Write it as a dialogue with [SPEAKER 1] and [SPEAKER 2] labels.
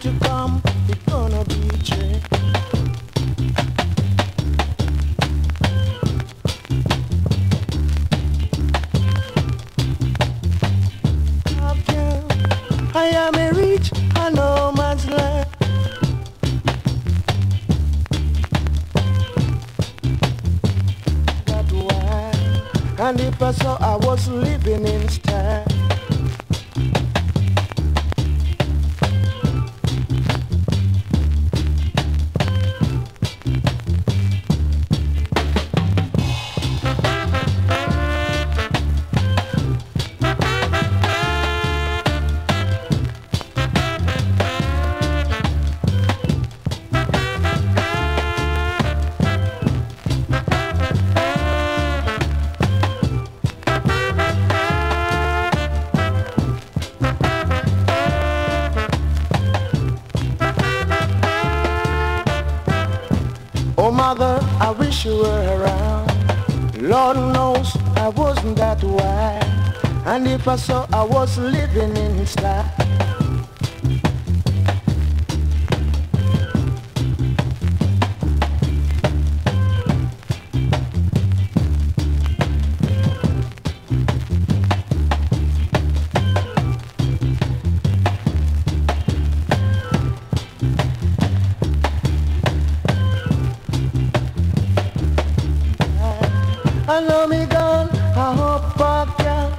[SPEAKER 1] to come, it's gonna be a trick. I am a rich, I know man's land. Why, and if I saw I was living in style. Mother, I wish you were around. Lord knows I wasn't that wild. And if I saw I was living in style. I know me gone, I hope I can.